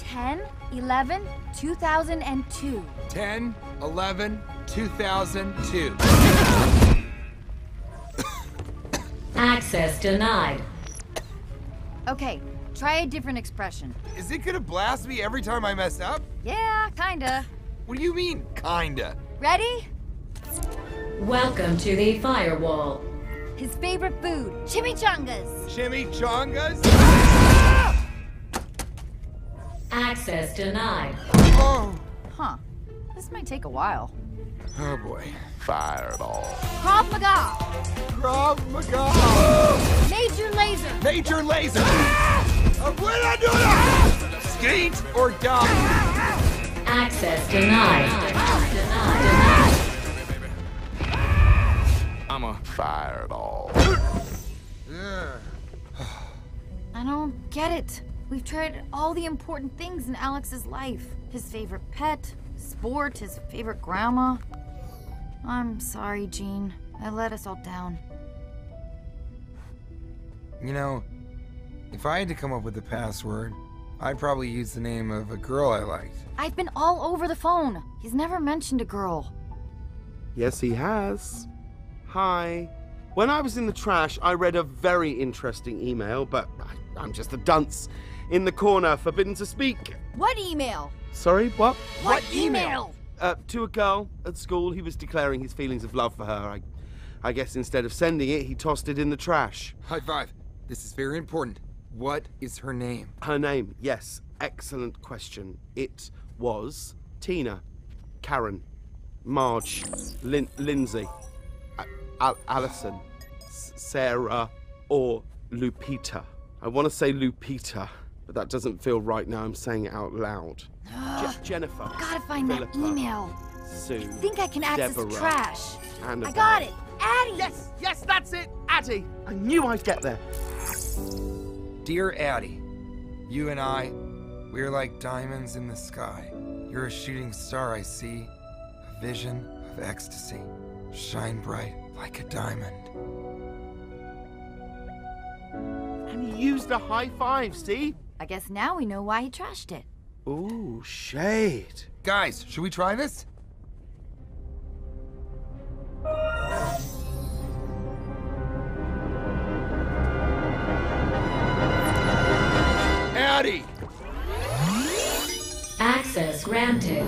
10, 11, 2002. 10, 11, 2002. Access denied. Okay, try a different expression. Is it gonna blast me every time I mess up? Yeah, kinda. What do you mean, kinda? Ready? Welcome to the firewall. His favorite food, chimichangas. Chimichangas? Ah! Access denied. Oh, Huh. This might take a while. oh boy. Fireball. Krav Maga. Krav Maga! Major Lazer. Major Lazer! Uh, what did I do that? Skate or die? Access denied. Denied. I'm a fireball. I don't get it. We've tried all the important things in Alex's life. His favorite pet, sport, his favorite grandma. I'm sorry, Gene. I let us all down. You know, if I had to come up with a password, I'd probably use the name of a girl I liked. I've been all over the phone. He's never mentioned a girl. Yes, he has. Hi. When I was in the trash, I read a very interesting email, but I, I'm just a dunce. In the corner, forbidden to speak. What email? Sorry, what? What email? Uh, to a girl at school, he was declaring his feelings of love for her. I, I guess instead of sending it, he tossed it in the trash. High five. This is very important. What is her name? Her name, yes, excellent question. It was Tina, Karen, Marge, Lin- Lindsay, A- Al- Alison, S- Sarah, or Lupita. I want to say Lupita, but that doesn't feel right now. I'm saying it out loud. Je- Jennifer. Gotta find that email. Sue. Think I can access Deborah, trash. Annabelle. I got it. Addie. Yes, yes, that's it, Addie. I knew I'd get there. Dear Addie, you and I, we are like diamonds in the sky. You're a shooting star I see, a vision of ecstasy. Shine bright like a diamond. And you used a high five, see? I guess now we know why he trashed it. Ooh, shade. Guys, should we try this? Addie! Access granted.